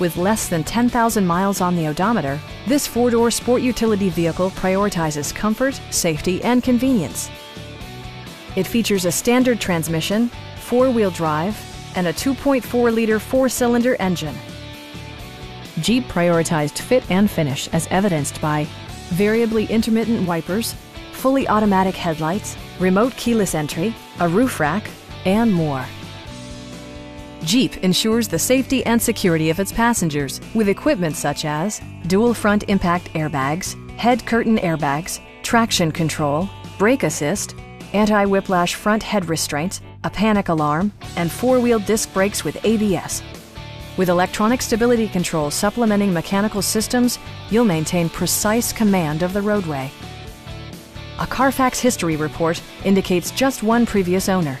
With less than 10,000 miles on the odometer, this four-door sport utility vehicle prioritizes comfort, safety, and convenience. It features a standard transmission, four-wheel drive, and a 2.4-liter four-cylinder engine. Jeep prioritized fit and finish as evidenced by variably intermittent wipers, fully automatic headlights, remote keyless entry, a roof rack, and more. Jeep ensures the safety and security of its passengers with equipment such as dual front impact airbags, head curtain airbags, traction control, brake assist, anti-whiplash front head restraints, a panic alarm, and four-wheel disc brakes with ABS. With electronic stability control supplementing mechanical systems, you'll maintain precise command of the roadway. A Carfax history report indicates just one previous owner.